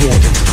Warden.